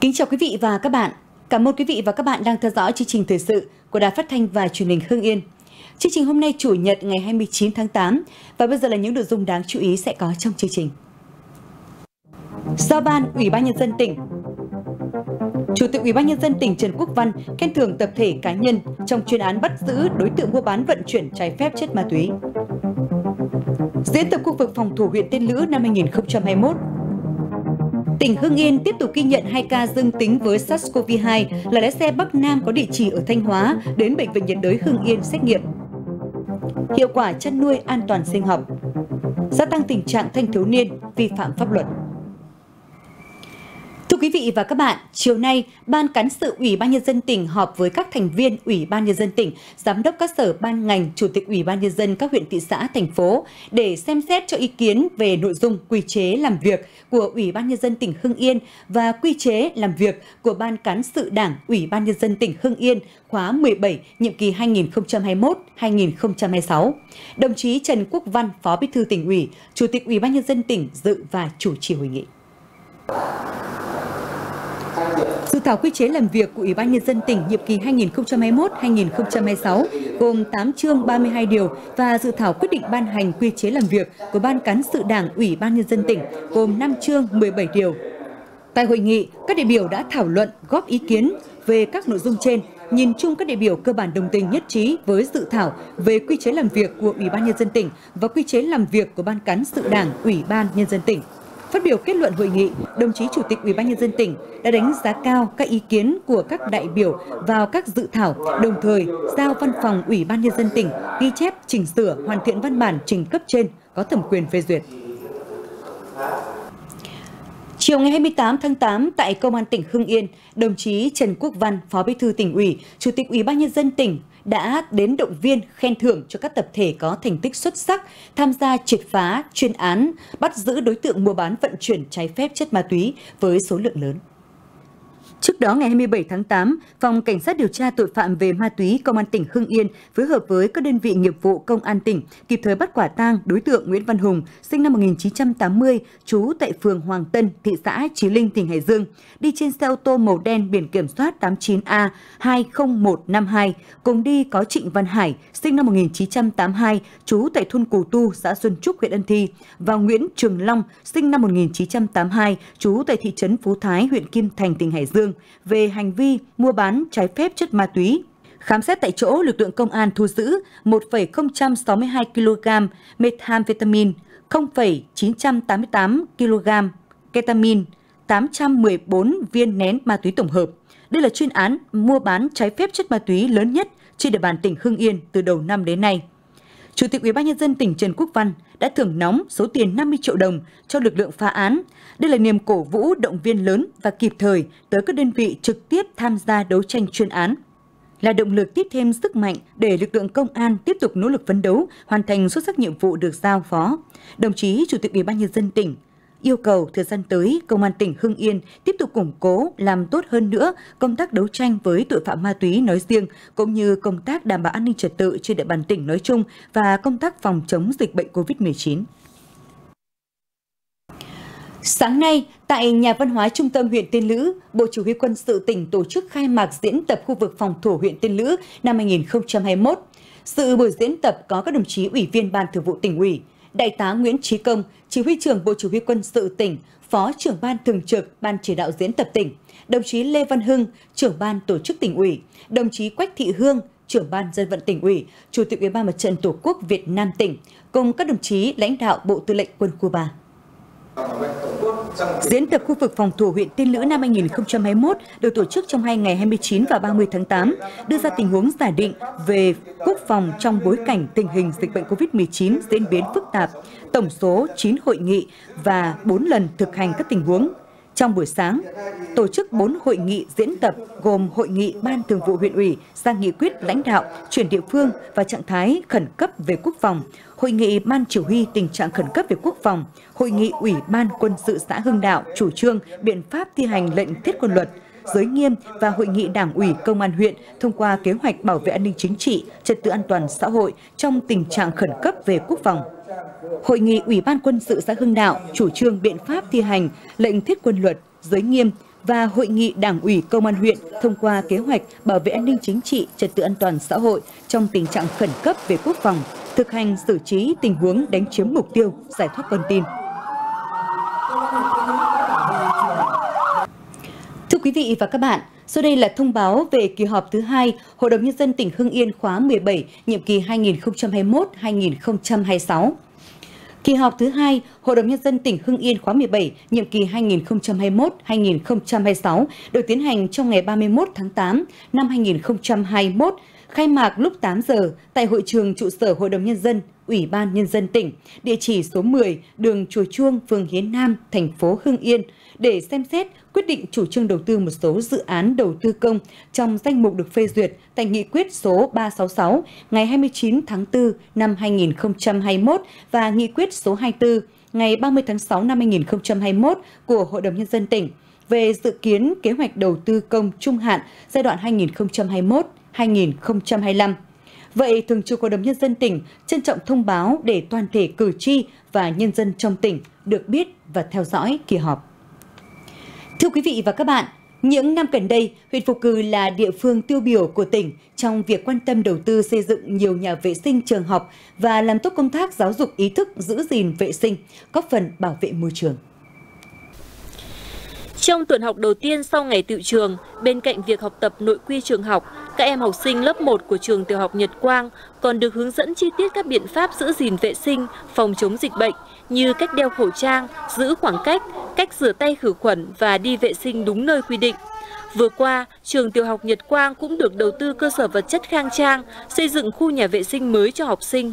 Kính chào quý vị và các bạn. Cảm ơn quý vị và các bạn đang theo dõi chương trình thời sự của Đài Phát thanh và Truyền hình Hưng Yên. Chương trình hôm nay Chủ nhật ngày 29 tháng 8 và bây giờ là những nội dung đáng chú ý sẽ có trong chương trình. Giao ban Ủy ban nhân dân tỉnh Chủ tịch Ủy ban nhân dân tỉnh Trần Quốc Văn khen thưởng tập thể cá nhân trong chuyên án bắt giữ đối tượng mua bán vận chuyển trái phép chất ma túy. Diễn tập khu vực phòng thủ huyện Tiên Lữ năm 2021 Tỉnh Hưng Yên tiếp tục ghi nhận 2 ca dương tính với SARS-CoV-2 là lái xe Bắc Nam có địa chỉ ở Thanh Hóa, đến Bệnh viện nhiệt đới Hưng Yên xét nghiệm. Hiệu quả chăn nuôi an toàn sinh học Gia tăng tình trạng thanh thiếu niên vi phạm pháp luật quý vị và các bạn, chiều nay, Ban cán sự Ủy ban Nhân dân tỉnh họp với các thành viên Ủy ban Nhân dân tỉnh, Giám đốc các sở ban ngành, Chủ tịch Ủy ban Nhân dân các huyện thị xã, thành phố để xem xét cho ý kiến về nội dung quy chế làm việc của Ủy ban Nhân dân tỉnh Hưng Yên và quy chế làm việc của Ban cán sự Đảng Ủy ban Nhân dân tỉnh Hưng Yên khóa 17, nhiệm kỳ 2021-2026. Đồng chí Trần Quốc Văn, Phó Bí thư tỉnh ủy, Chủ tịch Ủy ban Nhân dân tỉnh dự và chủ trì hội nghị. Dự thảo quy chế làm việc của Ủy ban Nhân dân tỉnh nhiệm kỳ 2021-2026 gồm 8 chương 32 điều và dự thảo quyết định ban hành quy chế làm việc của Ban Cán sự Đảng Ủy ban Nhân dân tỉnh gồm 5 chương 17 điều. Tại hội nghị, các đại biểu đã thảo luận góp ý kiến về các nội dung trên nhìn chung các đại biểu cơ bản đồng tình nhất trí với dự thảo về quy chế làm việc của Ủy ban Nhân dân tỉnh và quy chế làm việc của Ban Cán sự Đảng Ủy ban Nhân dân tỉnh. Phát biểu kết luận hội nghị, đồng chí Chủ tịch Ủy ban nhân dân tỉnh đã đánh giá cao các ý kiến của các đại biểu vào các dự thảo, đồng thời giao văn phòng Ủy ban nhân dân tỉnh ghi chép, chỉnh sửa, hoàn thiện văn bản trình cấp trên có thẩm quyền phê duyệt. Chiều ngày 28 tháng 8 tại Công an tỉnh Hưng Yên, đồng chí Trần Quốc Văn, Phó Bí thư tỉnh ủy, Chủ tịch Ủy ban nhân dân tỉnh đã đến động viên, khen thưởng cho các tập thể có thành tích xuất sắc, tham gia triệt phá chuyên án, bắt giữ đối tượng mua bán vận chuyển trái phép chất ma túy với số lượng lớn. Trước đó ngày 27 tháng 8, Phòng Cảnh sát điều tra tội phạm về ma túy Công an tỉnh Hưng Yên phối hợp với các đơn vị nghiệp vụ Công an tỉnh kịp thời bắt quả tang đối tượng Nguyễn Văn Hùng, sinh năm 1980, trú tại phường Hoàng Tân, thị xã Chí Linh, tỉnh Hải Dương, đi trên xe ô tô màu đen biển kiểm soát 89A 20152, cùng đi có Trịnh Văn Hải, sinh năm 1982, trú tại thôn Cù Tu, xã Xuân Trúc, huyện Ân Thi, và Nguyễn Trường Long, sinh năm 1982, trú tại thị trấn Phú Thái, huyện Kim Thành, tỉnh Hải Dương, về hành vi mua bán trái phép chất ma túy. Khám xét tại chỗ, lực lượng công an thu giữ 1,062 kg methamphetamine, 0,988 kg ketamine, 814 viên nén ma túy tổng hợp. Đây là chuyên án mua bán trái phép chất ma túy lớn nhất trên địa bàn tỉnh Hưng Yên từ đầu năm đến nay. Chủ tịch Ủy ban nhân dân tỉnh Trần Quốc Văn đã thưởng nóng số tiền 50 triệu đồng cho lực lượng phá án. Đây là niềm cổ vũ động viên lớn và kịp thời tới các đơn vị trực tiếp tham gia đấu tranh chuyên án là động lực tiếp thêm sức mạnh để lực lượng công an tiếp tục nỗ lực phấn đấu, hoàn thành xuất sắc nhiệm vụ được giao phó. Đồng chí Chủ tịch Ủy ban nhân dân tỉnh yêu cầu thời gian tới Công an tỉnh Hưng Yên tiếp tục củng cố, làm tốt hơn nữa công tác đấu tranh với tội phạm ma túy nói riêng, cũng như công tác đảm bảo an ninh trật tự trên địa bàn tỉnh nói chung và công tác phòng chống dịch bệnh COVID-19. Sáng nay, tại Nhà văn hóa Trung tâm huyện Tiên Lữ, Bộ Chỉ huy quân sự tỉnh tổ chức khai mạc diễn tập khu vực phòng thủ huyện Tiên Lữ năm 2021. Sự buổi diễn tập có các đồng chí ủy viên Ban Thường vụ tỉnh ủy, Đại tá Nguyễn Trí Công, Chỉ huy trưởng Bộ Chỉ huy quân sự tỉnh, Phó trưởng ban thường trực Ban chỉ đạo diễn tập tỉnh, đồng chí Lê Văn Hưng, trưởng ban tổ chức tỉnh ủy, đồng chí Quách Thị Hương, trưởng ban dân vận tỉnh ủy, Chủ tịch Ủy ban Mặt trận Tổ quốc Việt Nam tỉnh, cùng các đồng chí lãnh đạo Bộ Tư lệnh Quân khu 3. Diễn tập khu vực phòng thủ huyện Tiên Lữ năm 2021 được tổ chức trong hai ngày 29 và 30 tháng 8, đưa ra tình huống giả định về quốc phòng trong bối cảnh tình hình dịch bệnh COVID-19 diễn biến phức tạp, tổng số 9 hội nghị và 4 lần thực hành các tình huống. Trong buổi sáng, tổ chức 4 hội nghị diễn tập gồm hội nghị Ban Thường vụ huyện ủy ra nghị quyết lãnh đạo chuyển địa phương và trạng thái khẩn cấp về quốc phòng, hội nghị Ban Chỉ huy tình trạng khẩn cấp về quốc phòng, hội nghị Ủy ban quân sự xã Hưng Đạo chủ trương biện pháp thi hành lệnh thiết quân luật, giới nghiêm và hội nghị đảng ủy công an huyện thông qua kế hoạch bảo vệ an ninh chính trị, trật tự an toàn xã hội trong tình trạng khẩn cấp về quốc phòng. Hội nghị Ủy ban quân sự xã Hưng Đạo chủ trương biện pháp thi hành lệnh thiết quân luật, giới nghiêm và Hội nghị Đảng ủy Công an huyện thông qua kế hoạch bảo vệ an ninh chính trị, trật tự an toàn xã hội trong tình trạng khẩn cấp về quốc phòng, thực hành xử trí tình huống đánh chiếm mục tiêu, giải thoát con tin. Thưa quý vị và các bạn, sau đây là thông báo về kỳ họp thứ hai Hội đồng Nhân dân tỉnh Hưng Yên khóa 17, nhiệm kỳ 2021-2026. Kỳ họp thứ hai Hội đồng Nhân dân tỉnh Hưng Yên khóa 17, nhiệm kỳ 2021-2026 được tiến hành trong ngày 31 tháng 8 năm 2021, khai mạc lúc 8 giờ tại hội trường trụ sở Hội đồng Nhân dân, Ủy ban Nhân dân tỉnh, địa chỉ số 10, đường Chùa Chuông, phường Hiến Nam, thành phố Hưng Yên, để xem xét quyết định chủ trương đầu tư một số dự án đầu tư công trong danh mục được phê duyệt tại nghị quyết số 366 ngày 29 tháng 4 năm 2021 và nghị quyết số 24 ngày 30 tháng 6 năm 2021 của Hội đồng Nhân dân tỉnh về dự kiến kế hoạch đầu tư công trung hạn giai đoạn 2025. Vậy, Thường trực Hội đồng Nhân dân tỉnh trân trọng thông báo để toàn thể cử tri và nhân dân trong tỉnh được biết và theo dõi kỳ họp. Thưa quý vị và các bạn, những năm gần đây, huyện Phục Cừ là địa phương tiêu biểu của tỉnh trong việc quan tâm đầu tư xây dựng nhiều nhà vệ sinh trường học và làm tốt công tác giáo dục ý thức giữ gìn vệ sinh, góp phần bảo vệ môi trường. Trong tuần học đầu tiên sau ngày tự trường, bên cạnh việc học tập nội quy trường học, các em học sinh lớp 1 của trường tiểu học Nhật Quang còn được hướng dẫn chi tiết các biện pháp giữ gìn vệ sinh, phòng chống dịch bệnh như cách đeo khẩu trang, giữ khoảng cách, cách rửa tay khử khuẩn và đi vệ sinh đúng nơi quy định. Vừa qua, trường tiểu học Nhật Quang cũng được đầu tư cơ sở vật chất khang trang, xây dựng khu nhà vệ sinh mới cho học sinh.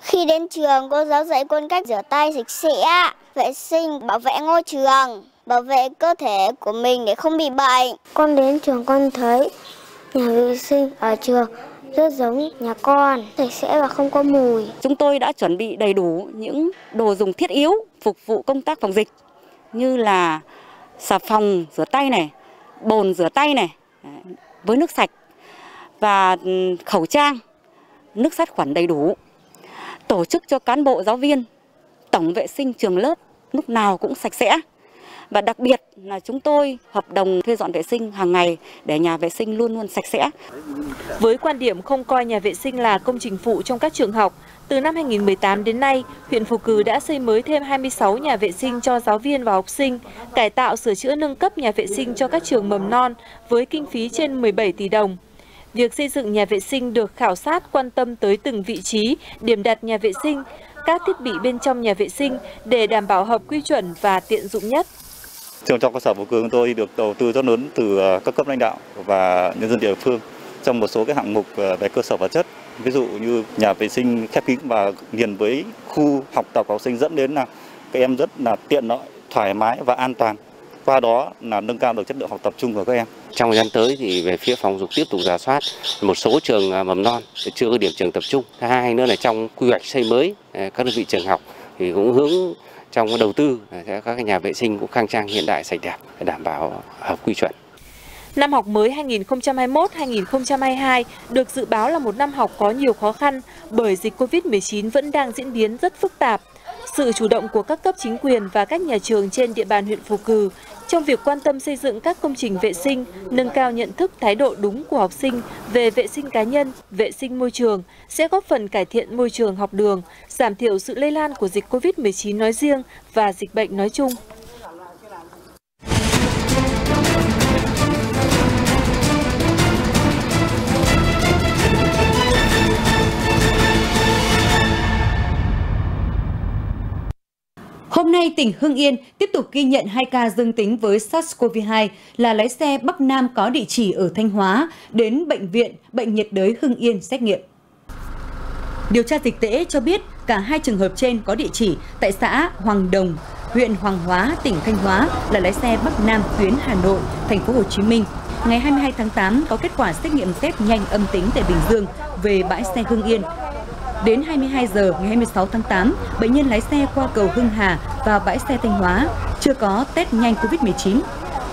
Khi đến trường, cô giáo dạy con cách rửa tay sạch sẽ, vệ sinh, bảo vệ ngôi trường, bảo vệ cơ thể của mình để không bị bệnh. Con đến trường con thấy nhà vệ sinh ở trường rất giống nhà con, sạch sẽ và không có mùi. Chúng tôi đã chuẩn bị đầy đủ những đồ dùng thiết yếu phục vụ công tác phòng dịch như là xà phòng rửa tay này, bồn rửa tay này với nước sạch và ừ, khẩu trang, nước sát khuẩn đầy đủ. Tổ chức cho cán bộ giáo viên tổng vệ sinh trường lớp lúc nào cũng sạch sẽ và đặc biệt là chúng tôi hợp đồng thuê dọn vệ sinh hàng ngày để nhà vệ sinh luôn luôn sạch sẽ. Với quan điểm không coi nhà vệ sinh là công trình phụ trong các trường học, từ năm 2018 đến nay, huyện Phù Cử đã xây mới thêm 26 nhà vệ sinh cho giáo viên và học sinh, cải tạo sửa chữa nâng cấp nhà vệ sinh cho các trường mầm non với kinh phí trên 17 tỷ đồng. Việc xây dựng nhà vệ sinh được khảo sát quan tâm tới từng vị trí, điểm đặt nhà vệ sinh, các thiết bị bên trong nhà vệ sinh để đảm bảo hợp quy chuẩn và tiện dụng nhất. Trường trong cơ sở Phú Cường chúng tôi được đầu tư rất lớn từ à, các cấp lãnh đạo và nhân dân địa phương trong một số cái hạng mục à, về cơ sở vật chất ví dụ như nhà vệ sinh khép kín và liền với khu học tập của học sinh dẫn đến là các em rất là tiện lợi, thoải mái và an toàn qua đó là nâng cao được chất lượng học tập chung của các em. Trong thời gian tới thì về phía phòng dục tiếp tục giả soát một số trường à, mầm non chưa có điểm trường tập trung. Thứ hai nữa là trong quy hoạch xây mới các đơn vị trường học thì cũng hướng trong đầu tư các nhà vệ sinh cũng khang trang, hiện đại, sạch đẹp để đảm bảo hợp quy chuẩn. Năm học mới 2021-2022 được dự báo là một năm học có nhiều khó khăn bởi dịch Covid-19 vẫn đang diễn biến rất phức tạp. Sự chủ động của các cấp chính quyền và các nhà trường trên địa bàn huyện Phù Cử trong việc quan tâm xây dựng các công trình vệ sinh, nâng cao nhận thức thái độ đúng của học sinh về vệ sinh cá nhân, vệ sinh môi trường sẽ góp phần cải thiện môi trường học đường, giảm thiểu sự lây lan của dịch COVID-19 nói riêng và dịch bệnh nói chung. Hôm nay, tỉnh Hưng Yên tiếp tục ghi nhận 2 ca dương tính với SARS-CoV-2 là lái xe Bắc Nam có địa chỉ ở Thanh Hóa đến Bệnh viện Bệnh nhiệt đới Hưng Yên xét nghiệm. Điều tra dịch tễ cho biết cả hai trường hợp trên có địa chỉ tại xã Hoàng Đồng, huyện Hoàng Hóa, tỉnh Thanh Hóa là lái xe Bắc Nam tuyến Hà Nội, thành phố Hồ Chí Minh. Ngày 22 tháng 8 có kết quả xét nghiệm test nhanh âm tính tại Bình Dương về bãi xe Hưng Yên Đến 22 giờ ngày 26 tháng 8, bệnh nhân lái xe qua cầu Hưng Hà vào bãi xe Thanh Hóa, chưa có test nhanh COVID-19.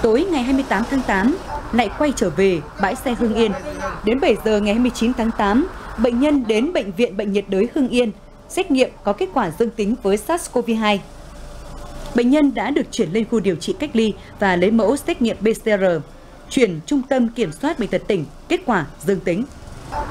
Tối ngày 28 tháng 8, lại quay trở về bãi xe Hưng Yên. Đến 7 giờ ngày 29 tháng 8, bệnh nhân đến Bệnh viện Bệnh nhiệt đới Hưng Yên, xét nghiệm có kết quả dương tính với SARS-CoV-2. Bệnh nhân đã được chuyển lên khu điều trị cách ly và lấy mẫu xét nghiệm PCR, chuyển Trung tâm Kiểm soát Bệnh tật tỉnh, kết quả dương tính.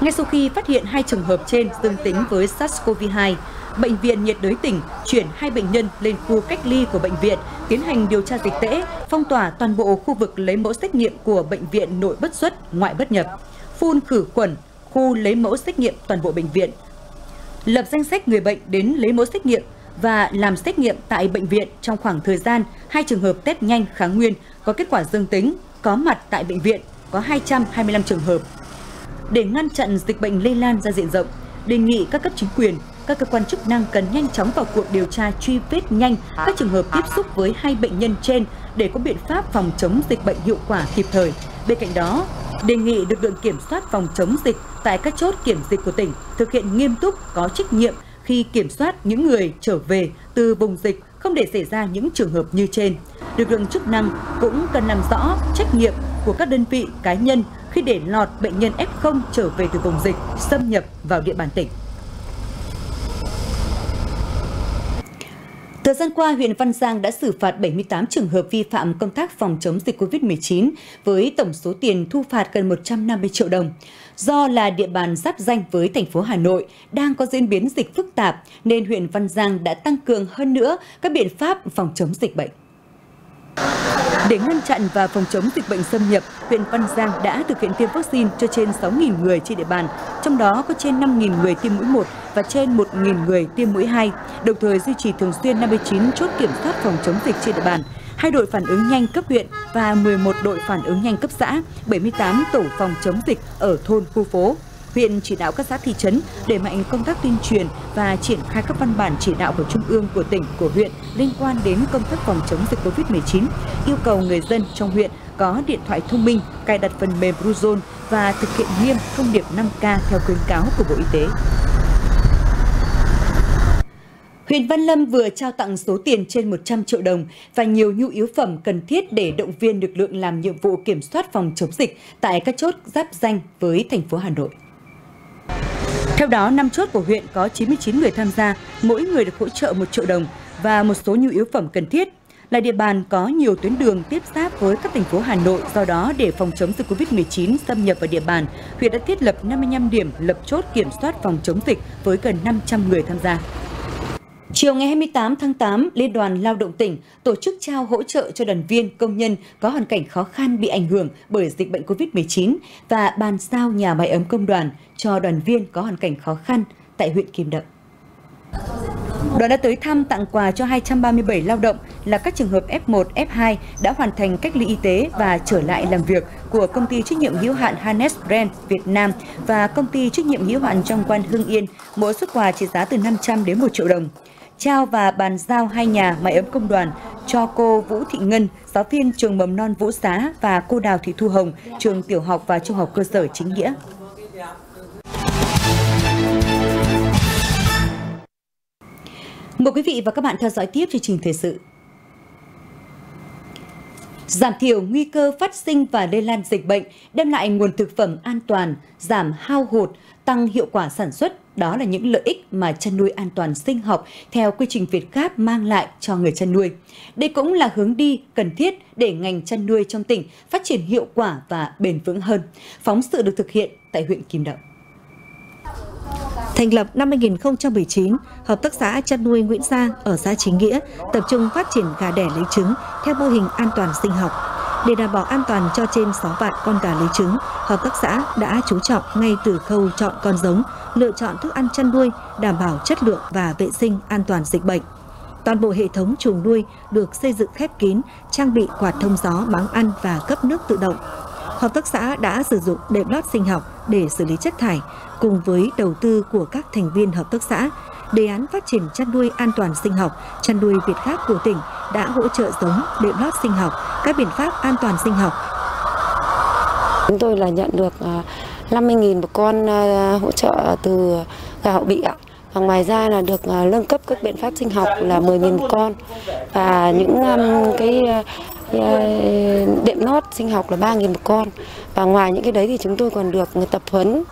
Ngay sau khi phát hiện hai trường hợp trên dương tính với SARS-CoV-2, Bệnh viện nhiệt đới tỉnh chuyển hai bệnh nhân lên khu cách ly của bệnh viện, tiến hành điều tra dịch tễ, phong tỏa toàn bộ khu vực lấy mẫu xét nghiệm của bệnh viện nội bất xuất, ngoại bất nhập, phun khử khuẩn khu lấy mẫu xét nghiệm toàn bộ bệnh viện, lập danh sách người bệnh đến lấy mẫu xét nghiệm và làm xét nghiệm tại bệnh viện trong khoảng thời gian hai trường hợp test nhanh kháng nguyên có kết quả dương tính có mặt tại bệnh viện có 225 trường hợp. Để ngăn chặn dịch bệnh lây lan ra diện rộng, đề nghị các cấp chính quyền, các cơ quan chức năng cần nhanh chóng vào cuộc điều tra truy vết nhanh các trường hợp tiếp xúc với hai bệnh nhân trên để có biện pháp phòng chống dịch bệnh hiệu quả kịp thời. Bên cạnh đó, đề nghị lực lượng kiểm soát phòng chống dịch tại các chốt kiểm dịch của tỉnh thực hiện nghiêm túc, có trách nhiệm khi kiểm soát những người trở về từ vùng dịch không để xảy ra những trường hợp như trên. Lực lượng chức năng cũng cần làm rõ trách nhiệm của các đơn vị cá nhân khi để lọt bệnh nhân F0 trở về từ vùng dịch xâm nhập vào địa bàn tỉnh. Thời gian qua, huyện Văn Giang đã xử phạt 78 trường hợp vi phạm công tác phòng chống dịch COVID-19 với tổng số tiền thu phạt gần 150 triệu đồng. Do là địa bàn giáp danh với thành phố Hà Nội đang có diễn biến dịch phức tạp nên huyện Văn Giang đã tăng cường hơn nữa các biện pháp phòng chống dịch bệnh. Để ngăn chặn và phòng chống dịch bệnh xâm nhập, huyện Văn Giang đã thực hiện tiêm vaccine cho trên 6.000 người trên địa bàn, trong đó có trên 5.000 người tiêm mũi 1 và trên 1.000 người tiêm mũi 2, đồng thời duy trì thường xuyên 59 chốt kiểm soát phòng chống dịch trên địa bàn, hai đội phản ứng nhanh cấp huyện và 11 đội phản ứng nhanh cấp xã, 78 tổ phòng chống dịch ở thôn khu phố. Huyện chỉ đạo các xã thị trấn đẩy mạnh công tác tuyên truyền và triển khai các văn bản chỉ đạo của trung ương, của tỉnh, của huyện liên quan đến công tác phòng chống dịch COVID-19, yêu cầu người dân trong huyện có điện thoại thông minh, cài đặt phần mềm Bluezone và thực hiện nghiêm thông điệp 5K theo khuyến cáo của Bộ Y tế. Huyện Văn Lâm vừa trao tặng số tiền trên 100 triệu đồng và nhiều nhu yếu phẩm cần thiết để động viên lực lượng làm nhiệm vụ kiểm soát phòng chống dịch tại các chốt giáp danh với thành phố Hà Nội. Theo đó, năm chốt của huyện có 99 người tham gia, mỗi người được hỗ trợ 1 triệu đồng và một số nhu yếu phẩm cần thiết. Là địa bàn có nhiều tuyến đường tiếp giáp với các thành phố Hà Nội, do đó để phòng chống dịch COVID-19 xâm nhập vào địa bàn, huyện đã thiết lập 55 điểm lập chốt kiểm soát phòng chống dịch với gần 500 người tham gia. Chiều ngày 28 tháng 8, Liên đoàn Lao động tỉnh tổ chức trao hỗ trợ cho đoàn viên công nhân có hoàn cảnh khó khăn bị ảnh hưởng bởi dịch bệnh COVID-19 và bàn giao nhà máy ấm công đoàn cho đoàn viên có hoàn cảnh khó khăn tại huyện Kim Động. Đoàn đã tới thăm tặng quà cho 237 lao động là các trường hợp F1, F2 đã hoàn thành cách ly y tế và trở lại làm việc của công ty trách nhiệm hữu hạn Hannes Brand Việt Nam và công ty trách nhiệm hữu hạn trong quan Hưng Yên, mỗi xuất quà trị giá từ 500 đến 1 triệu đồng trao và bàn giao hai nhà máy ấm công đoàn cho cô Vũ Thị Ngân, giáo viên trường mầm non Vũ Xá và cô Đào Thị Thu Hồng, trường tiểu học và trung học cơ sở chính nghĩa. Mời quý vị và các bạn theo dõi tiếp chương trình thời sự. Giảm thiểu nguy cơ phát sinh và lây lan dịch bệnh, đem lại nguồn thực phẩm an toàn, giảm hao hụt, tăng hiệu quả sản xuất, đó là những lợi ích mà chăn nuôi an toàn sinh học theo quy trình Việt Gáp mang lại cho người chăn nuôi. Đây cũng là hướng đi cần thiết để ngành chăn nuôi trong tỉnh phát triển hiệu quả và bền vững hơn. Phóng sự được thực hiện tại huyện Kim Động. Thành lập năm 2019, Hợp tác xã chăn nuôi Nguyễn Giang ở xã Chính Nghĩa tập trung phát triển gà đẻ lấy trứng theo mô hình an toàn sinh học. Để đảm bảo an toàn cho trên 6 vạn con gà lấy trứng, Hợp tác xã đã chú trọng ngay từ khâu chọn con giống, lựa chọn thức ăn chăn nuôi, đảm bảo chất lượng và vệ sinh an toàn dịch bệnh. Toàn bộ hệ thống chuồng nuôi được xây dựng khép kín, trang bị quạt thông gió máng ăn và cấp nước tự động. Hợp tác xã đã sử dụng đệm lót sinh học để xử lý chất thải cùng với đầu tư của các thành viên hợp tác xã. Đề án phát triển chăn nuôi an toàn sinh học, chăn nuôi Việt Gáp của tỉnh đã hỗ trợ giống, đệm lót sinh học, các biện pháp an toàn sinh học. Chúng tôi là nhận được à, 50.000 một con ờ, hỗ trợ từ gà hậu bị ạ. Và ngoài ra là được ờ, nâng cấp các biện pháp sinh học là 10.000 một con và những cái ờ, đệm lót sinh học là 3.000 một con. Và ngoài những cái đấy thì chúng tôi còn được tập huấn.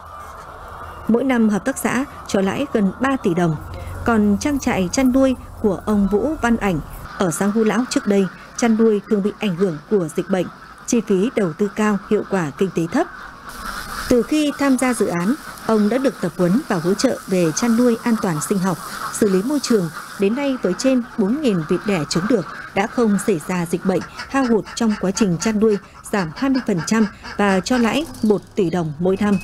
Mỗi năm hợp tác xã cho lãi gần 3 tỷ đồng. Còn trang trại chăn nuôi của ông Vũ Văn Ảnh Ở xã Hu Lão trước đây, chăn nuôi thường bị ảnh hưởng của dịch bệnh, chi phí đầu tư cao, hiệu quả kinh tế thấp. Từ khi tham gia dự án, ông đã được tập huấn và hỗ trợ về chăn nuôi an toàn sinh học, xử lý môi trường. Đến nay với trên 4.000 vịt đẻ trứng được đã không xảy ra dịch bệnh, hao hụt trong quá trình chăn nuôi, giảm 20% và cho lãi 1 tỷ đồng mỗi năm.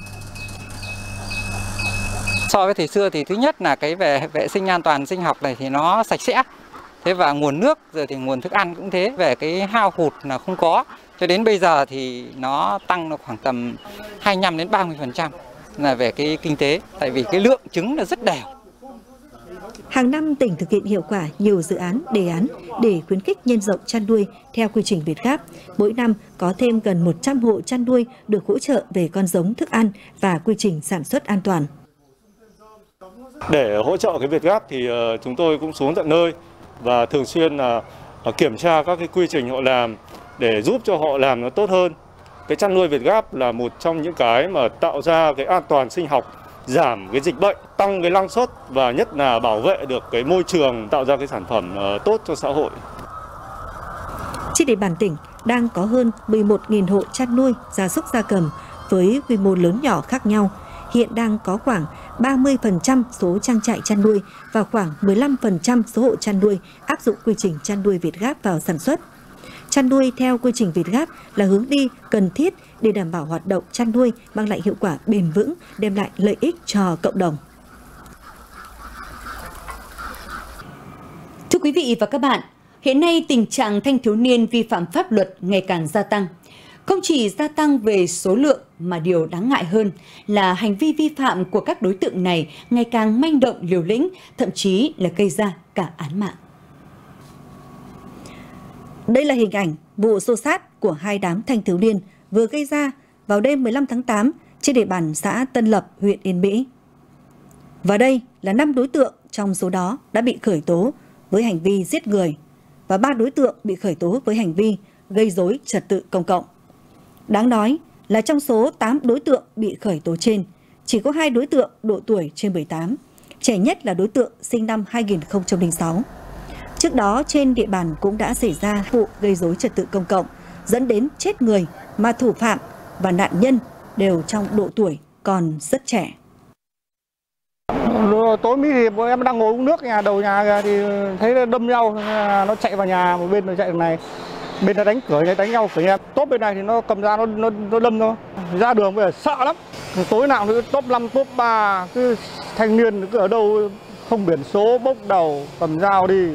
So với thời xưa thì thứ nhất là cái về vệ sinh an toàn sinh học này thì nó sạch sẽ. Thế và nguồn nước rồi thì nguồn thức ăn cũng thế, về cái hao hụt là không có. Cho đến bây giờ thì nó tăng khoảng tầm 25 đến 30% là về cái kinh tế, tại vì cái lượng trứng là rất đều. Hàng năm tỉnh thực hiện hiệu quả nhiều dự án, đề án để khuyến khích nhân rộng chăn nuôi theo quy trình Việt Gáp. Mỗi năm có thêm gần 100 hộ chăn nuôi được hỗ trợ về con giống thức ăn và quy trình sản xuất an toàn. Để hỗ trợ cái Việt Gáp thì chúng tôi cũng xuống tận nơi và thường xuyên là kiểm tra các cái quy trình họ làm để giúp cho họ làm nó tốt hơn. Cái chăn nuôi Việt Gáp là một trong những cái mà tạo ra cái an toàn sinh học, giảm cái dịch bệnh, tăng cái năng suất và nhất là bảo vệ được cái môi trường, tạo ra cái sản phẩm ờ, tốt cho xã hội. Trên địa bàn tỉnh đang có hơn 11.000 hộ chăn nuôi gia súc gia cầm với quy mô lớn nhỏ khác nhau. Hiện đang có khoảng 30% số trang trại chăn nuôi và khoảng 15% số hộ chăn nuôi áp dụng quy trình chăn nuôi Việt Gáp vào sản xuất. Chăn nuôi theo quy trình Việt Gáp là hướng đi cần thiết để đảm bảo hoạt động chăn nuôi mang lại hiệu quả bền vững, đem lại lợi ích cho cộng đồng. Thưa quý vị và các bạn, hiện nay tình trạng thanh thiếu niên vi phạm pháp luật ngày càng gia tăng. Không chỉ gia tăng về số lượng mà điều đáng ngại hơn là hành vi vi phạm của các đối tượng này ngày càng manh động liều lĩnh, thậm chí là gây ra cả án mạng. Đây là hình ảnh vụ xô sát của hai đám thanh thiếu niên vừa gây ra vào đêm 15 tháng 8 trên địa bàn xã Tân Lập, huyện Yên Mỹ. Và đây là 5 đối tượng trong số đó đã bị khởi tố với hành vi giết người và 3 đối tượng bị khởi tố với hành vi gây dối trật tự công cộng. Đáng nói là trong số 8 đối tượng bị khởi tố trên, chỉ có hai đối tượng độ tuổi trên 18, trẻ nhất là đối tượng sinh năm 2006. Trước đó trên địa bàn cũng đã xảy ra vụ gây dối trật tự công cộng dẫn đến chết người mà thủ phạm và nạn nhân đều trong độ tuổi còn rất trẻ. Tối mỹ thì bọn em đang ngồi uống nước nhà đầu nhà thì thấy đâm nhau nó chạy vào nhà một bên nó chạy này bên nó đánh cửa này đánh nhau cửa nhà tốt bên này thì nó cầm ra nó nó, nó đâm thôi. Ra đường bây giờ sợ lắm. Tối nào nữa top 5 top 3 cứ thanh niên cứ ở đâu không biển số bốc đầu cầm dao đi.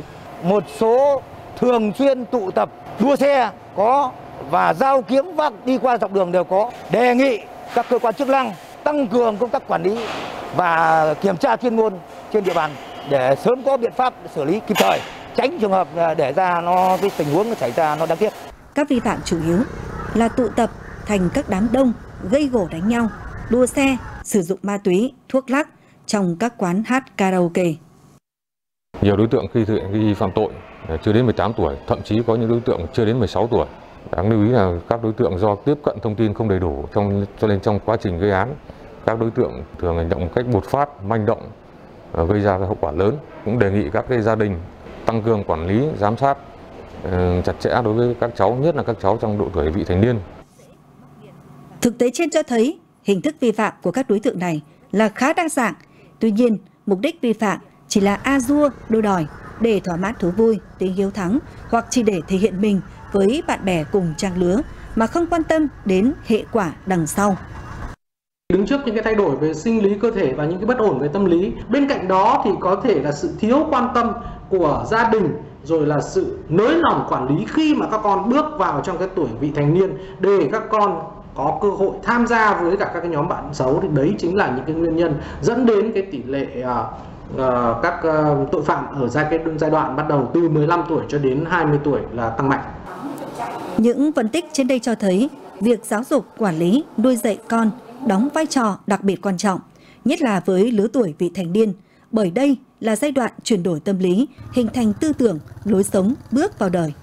Một số thường xuyên tụ tập đua xe có và giao kiếm vác đi qua dọc đường đều có. Đề nghị các cơ quan chức năng tăng cường công tác quản lý và kiểm tra chuyên môn trên địa bàn để sớm có biện pháp xử lý kịp thời tránh trường hợp để ra nó cái tình huống nó xảy ra nó đáng tiếc. Các vi phạm chủ yếu là tụ tập thành các đám đông, gây gổ đánh nhau, đua xe, sử dụng ma túy, thuốc lắc trong các quán hát karaoke. Nhiều đối tượng khi thực hiện vi phạm tội chưa đến 18 tuổi, thậm chí có những đối tượng chưa đến 16 tuổi. Đáng lưu ý là các đối tượng do tiếp cận thông tin không đầy đủ trong cho nên trong quá trình gây án, các đối tượng thường hành động một cách bột phát, manh động gây ra cái hậu quả lớn. Cũng đề nghị các cái gia đình tăng cường quản lý, giám sát chặt chẽ đối với các cháu, nhất là các cháu trong độ tuổi vị thành niên. Thực tế trên cho thấy hình thức vi phạm của các đối tượng này là khá đa dạng. Tuy nhiên, mục đích vi phạm chỉ là a dua đua đòi để thỏa mãn thú vui, tính hiếu thắng hoặc chỉ để thể hiện mình với bạn bè cùng trang lứa mà không quan tâm đến hệ quả đằng sau. Đứng trước những cái thay đổi về sinh lý cơ thể và những cái bất ổn về tâm lý, bên cạnh đó thì có thể là sự thiếu quan tâm của gia đình rồi là sự nới lỏng quản lý khi mà các con bước vào trong cái tuổi vị thành niên để các con có cơ hội tham gia với cả các cái nhóm bạn xấu thì đấy chính là những cái nguyên nhân dẫn đến cái tỷ lệ uh, uh, các uh, tội phạm ở giai cái giai đoạn bắt đầu từ 15 tuổi cho đến 20 tuổi là tăng mạnh. Những phân tích trên đây cho thấy việc giáo dục, quản lý, nuôi dạy con đóng vai trò đặc biệt quan trọng, nhất là với lứa tuổi vị thành niên, bởi đây là giai đoạn chuyển đổi tâm lý, hình thành tư tưởng, lối sống bước vào đời.